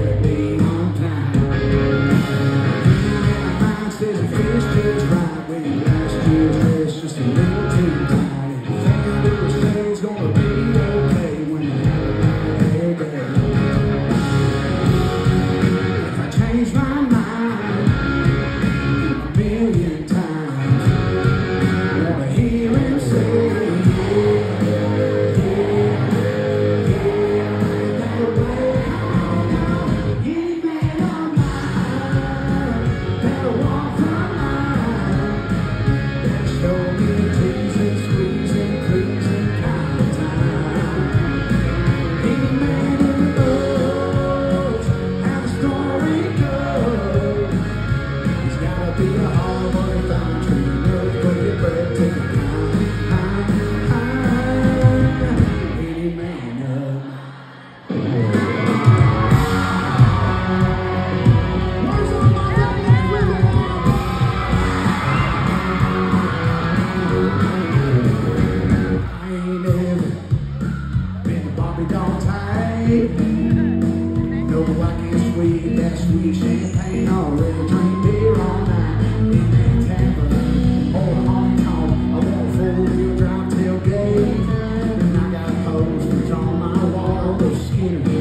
Amen. No, I can't sweet that sweet champagne already. Drink beer all night in that tavern or the Hong Kong. I want four-wheel drive tailgate, and I got posters on my wall Those skinny.